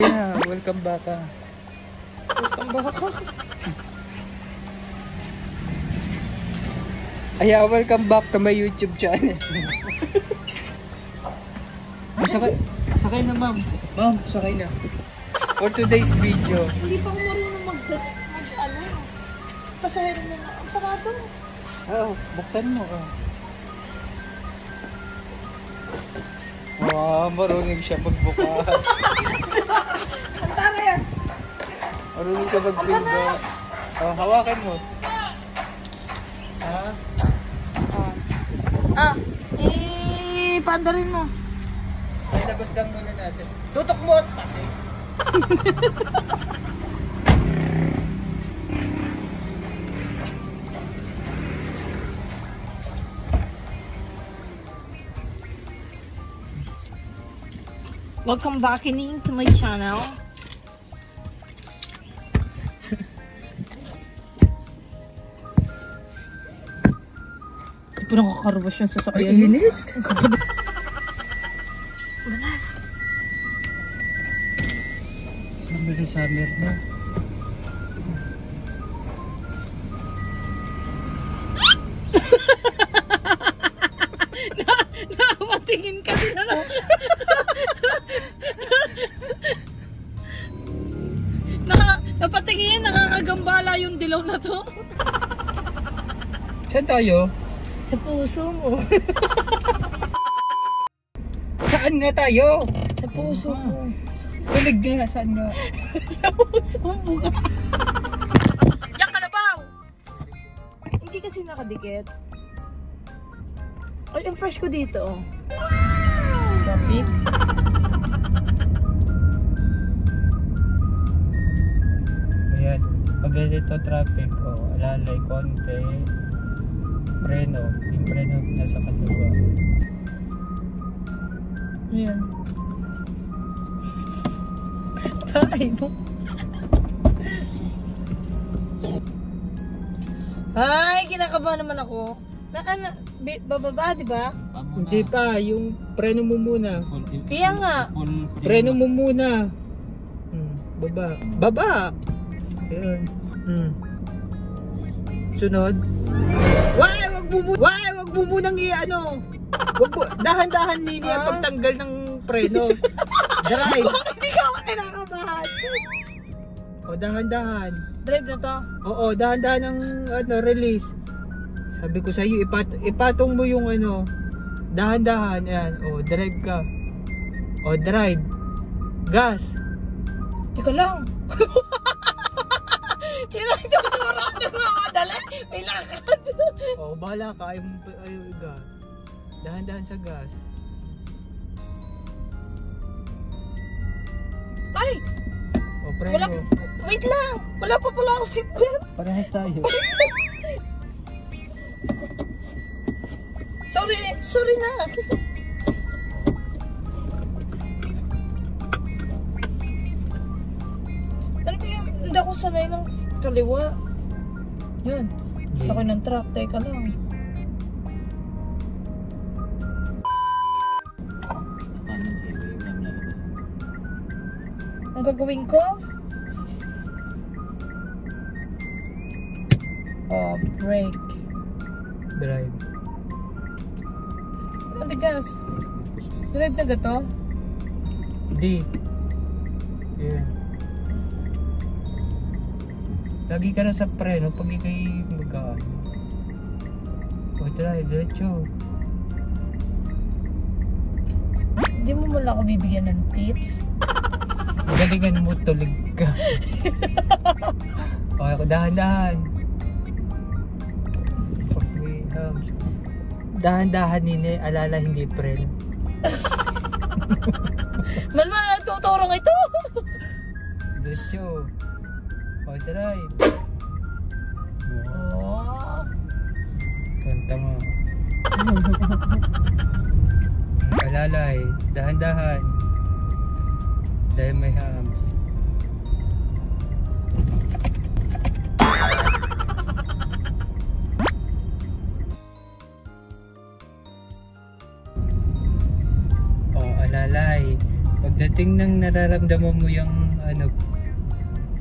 Yeah, welcome back ah. Welcome back. Ay, ah, welcome back to my YouTube channel. sakay, sakay na ma'am. Ma'am, sakay na. For today's video. Hindi pa ako marunong mag... mag ano? Pasahero na nga. Ang sarado. Oh, buksan mo. Oh. Wow, marunong siya magbukas. Marunong ka magpindot. Oh, hawakan mo. Ah, Ah. Eh, pandarin mo. ay labas lang muna natin. Tutok mo at pati. Welcome back to my channel. Hindi pa nakakarubash yung Ay, sasakyan. init. Malas. Summer na summer na. na, nakapatingin kasi na lang. Naka, napatingin, nakakagambala yung dilaw na to. Saan tayo? Sa puso mo. Saan nga tayo? Sa puso mo. Kulig nga, saan nga? Sa puso mo ka. Diyan ka na ba? Hindi kasi nakadikit. Ay, ang fresh ko dito. oh. Traffic. Ayan, pag ganito traffic, oh, alalay konti, preno, yung preno nasa kaliwa. Ayan. Tay mo. Ay, kinakabahan naman ako. Na, ano, bababa, di ba? Hindi pa, yung preno mo muna. Kaya nga. Preno mo muna. Hmm, baba. Baba! Ayan. Hmm. Sunod. Why, wag mo muna, why, wag mo munang i-ano. Wag mo, dahan-dahan nini ang Ah. pagtanggal ng preno. Drive. Bakit hindi ka ako kinakabahan? O, dahan-dahan. Drive na to. Oo, dahan-dahan ang ano, release. Sabi ko sa iyo, ipat ipatong mo yung ano, dahan-dahan. Ayan, o, drive ka. O, drive. Gas. Teka lang. May lakad. O, bahala ka. Ayaw, mo ayaw, gas. Dahan-dahan sa gas. Ay, O, preno. wala, wait lang. Wala pa pala ako seatbelt. Parehas tayo. Sorry, sorry na. Ano ba yung hindi ako sanay ng kaliwa? Yan. Ako ng truck. Teka lang. Ang gagawin ko? Oh, brake. Drive. Ano gas? Drive na gato? D. Ayan. Lagi ka na sa preno pag ikay mag O, drive. Diretso. Hindi mo mula ako bibigyan ng tips. Galingan mo, tulig ka. okay, ako dahan-dahan. Pag may hams. Dahan-dahan nini, alala hindi prel. Man man, nagtuturong ito! Diretso. O, drive. Oh. Kanta mo. Alalay, dahan-dahan. Dahil may hams. O, alalay. Pagdating tingnan nararamdaman mo yung ano,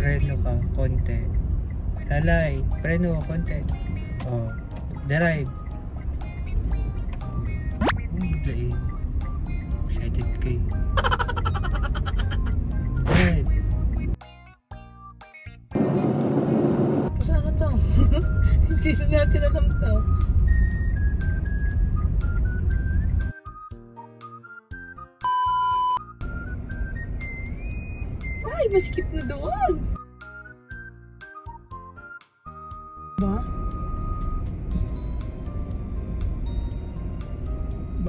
preno ka, konti. Lalay, preno, konti. Oh, drive. Oh, biglain. Excited ka eh. Drive. Ka to? Hindi na natin alam to.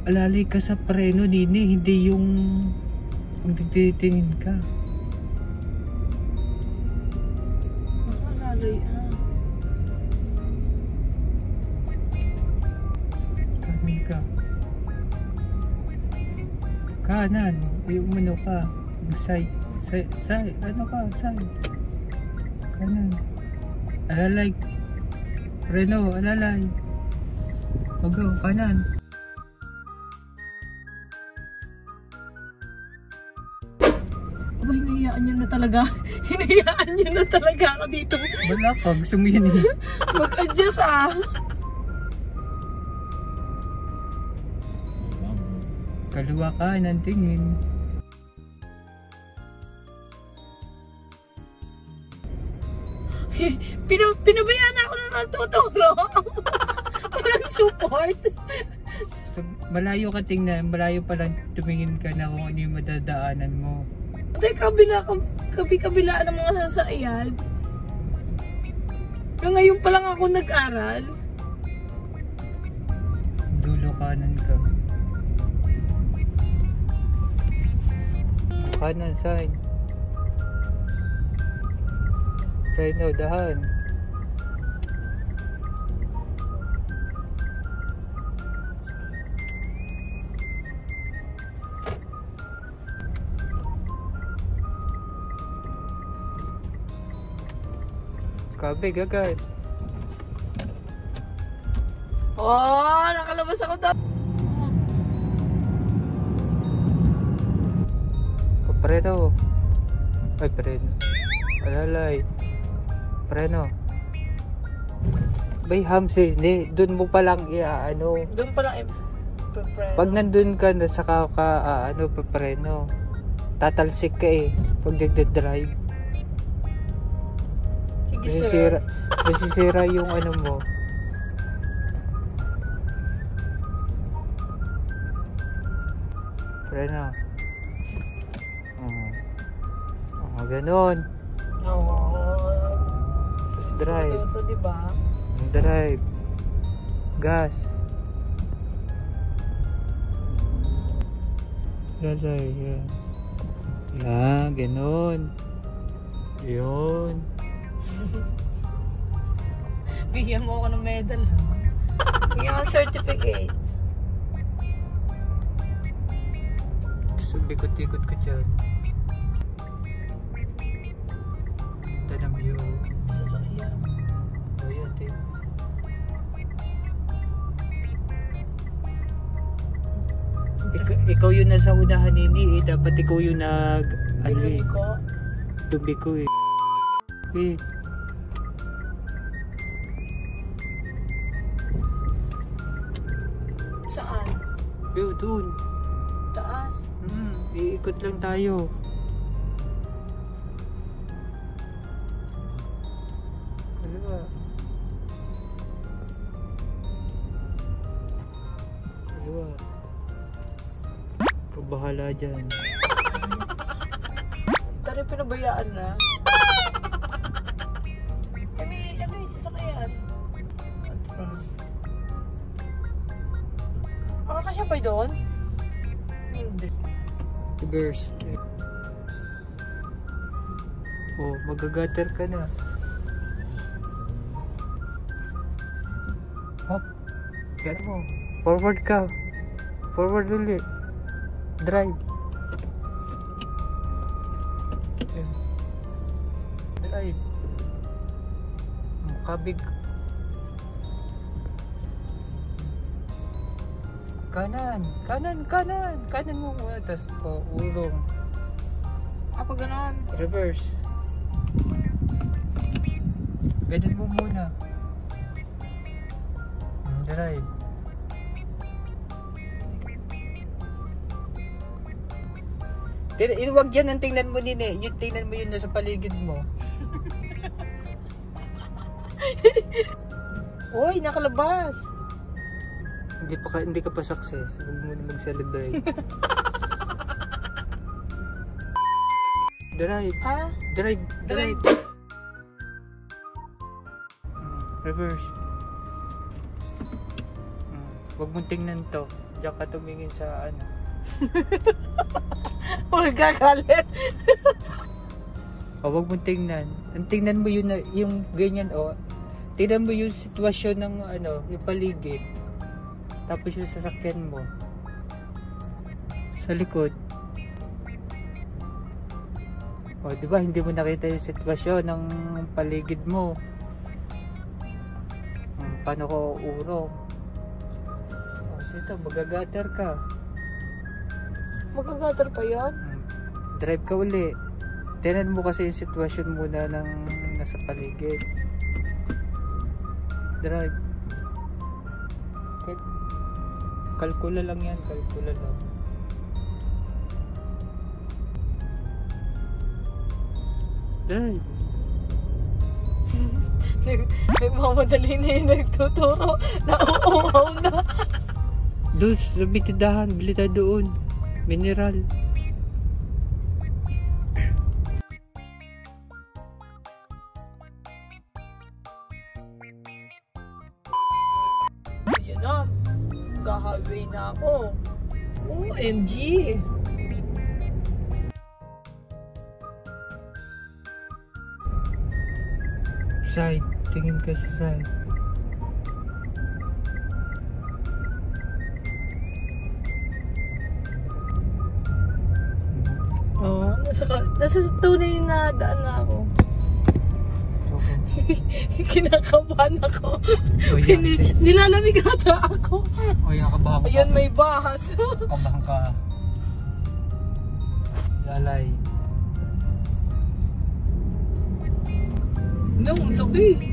Alalay ka sa preno, Nini. Hindi yung magtitingin ka. Nakalalay ah. Kanan ka. Kanan. Yung ano ka. Side. Side. Side. Ano ka? Side. Kanan. Alalay. Reno, alalay. Ogo, kanan. Hinayaan niyo na talaga. hinayaan niyo na talaga ako dito. Wala ka. Gusto mo yun eh. Mag-adjust ah. Kaliwa ka ng tingin. Pina, pinabayaan ako na nagtuturo. Walang support. So, malayo ka tingnan. Malayo pa lang tumingin ka na kung ano yung madadaanan mo. Tay, kabila, kabi-kabilaan ng mga sasakyan. Hanggang ngayon pa lang ako nag-aral. Dulo kanan ka. Kanan side. Side no, dahan. Kabig agad. Oh, nakalabas ako daw. Preno. Ay, preno. Alalay. Preno. Bay, Hamsi. Hindi, dun mo palang iaano. Doon pa lang i-prepare. Pag nandun ka na saka ka, ah, ano, papreno. Tatalsik ka eh. Pag nagde-drive. Sige, sir. Nasisira, nasisira yung ano mo. Preno. Oh. Oh, ganun. Oo. Tapos drive. Ito, di ba? Drive. Gas. Lalay, yan. Yan, ganun. Yun. Bigyan mo ako ng medal. ha? Bigyan mo ng certificate. Tapos bikot-ikot ko dyan. Ganda ng view. Sasakyan. Oh, yan, Tim. Ikaw, ikaw yung nasa unahan nini eh. Dapat ikaw yung nag... Ano eh. Pinuli ko. Tubi ko eh. Eh. Dun. Taas. Hmm, iikot lang tayo. Kaliwa. Kaliwa. Ikaw bahala dyan. Tari pinabayaan na. Pa doon? Hindi. Reverse. Oh, magagater ka na. Hop. Yan mo. Forward ka. Forward ulit. Drive. Drive. Kabig. Kanan. Kanan, kanan. Kanan mo muna. Tapos, oh, ulong. Ako ganon. Reverse. Ganun mo muna. Drive. Tira, eh, wag yan ang tingnan mo nini. Yung tingnan mo yun nasa paligid mo. Uy, nakalabas. Hindi pa ka, hindi ka pa success. Huwag mo na mag-celebrate. drive. Ah, Drive. Drive. Mm, reverse. Mm, Huwag mong tingnan to. Diyan ka tumingin sa ano. huwag kakalit. O huwag mong tingnan. Ang tingnan mo yun, yung ganyan o. Tingnan mo yung sitwasyon ng ano, yung paligid. Tapos yung sasakyan mo. Sa likod. O, di ba hindi mo nakita yung sitwasyon ng paligid mo? Hmm, paano ko urong? O, dito, magagater ka. Magkagatar pa yan? Hmm, drive ka uli. Tingnan mo kasi yung sitwasyon muna ng nasa paligid. Drive. Kalkula lang yan, kalkula lang. Drive. Nagmamadali na yung nagtuturo. Nauuhaw na. Doon, sa bitidahan, bili tayo doon. Mineral. Mag-highway na ako. OMG. Side. Tingin ka sa side. Oo. nasa, ka- nasa tunay na daan na ako. Kinakabahan ako. O yan, Ni- sige. nilalamig ata ako. O yan, kabahan ka. Ayun, may bahas. Kabahan ka. Lalay. no, ang laki.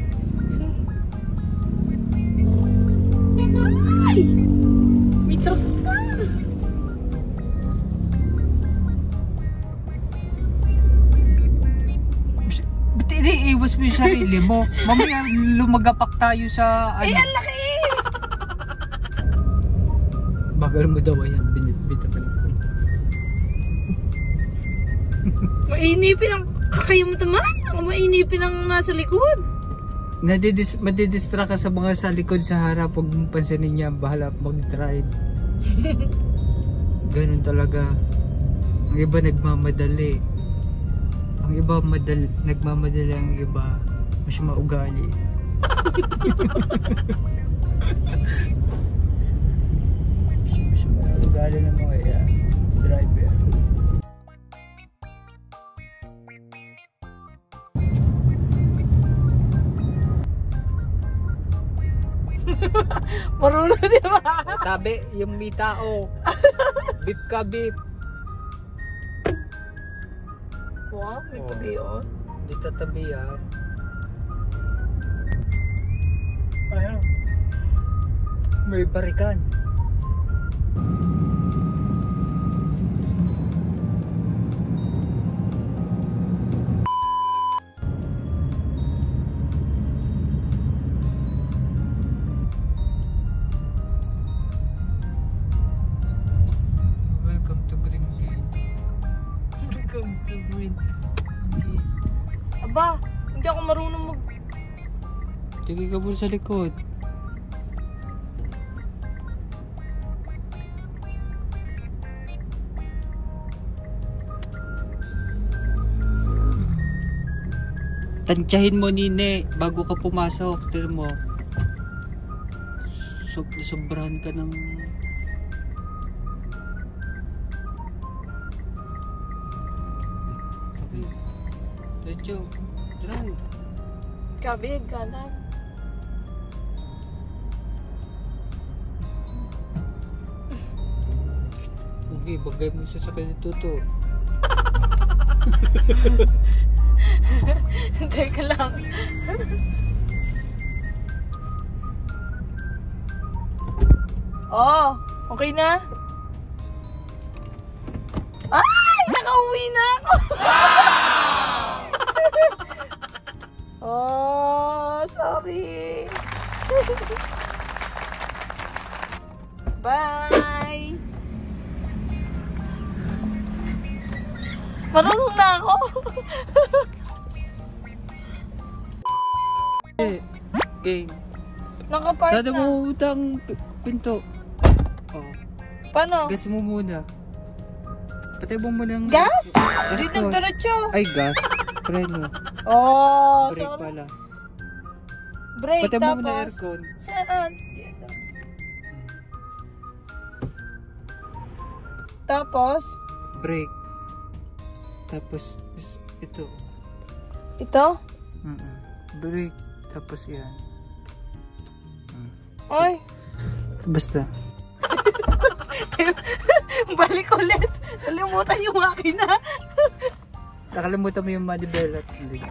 Iniiwas mo yung sarili mo? Mamaya lumagapak tayo sa Ay, ano. ang laki! Bagal mo daw yan. Binitbita pa lang. Mainipin ang kakayong naman. Mainipin ang nasa likod. Nadidis, madidistract ka sa mga sa likod sa harap. Huwag mong pansinin niya. Bahala mag-drive. Ganun talaga. Ang iba nagmamadali. Ang iba madali, nagmamadali ang iba. Mas maugali. mas maugali ng mga yan. Driver. Marunong, di ba? Tabi, yung may tao. beep ka beep. Wow, may Oo. pag yun. Di tatabi yan. Ayun. May barikan. Aba, hindi ako marunong mag... Tingin ka po sa likod. Tansyahin mo nine bago ka pumasok. Tignan mo. So, sobrahan ka ng... Diretso. Drive. Kabig, kanan. Okay, bagay mo sa kanito to. Teka lang. oh, okay na? Bye! Marunong na ako. Eh, game. Nakapark Sada na. mo utang pi- pinto. Oh, Paano? gas mo muna. Patay mo muna ang... Gas? Aircon. Di nagdiretso. Ay, gas. Preno. Oh, Brake sorry. pala. Break, Patay mo muna tapos. aircon. Saan? Dito. Tapos, Brake. Tapos, ito. ito? Mm-mm. Brake. Tapos yan. Ay, Basta. balik ulit. Nalimutan yung makina. Nakalimutan mo yung money belt. Hindi.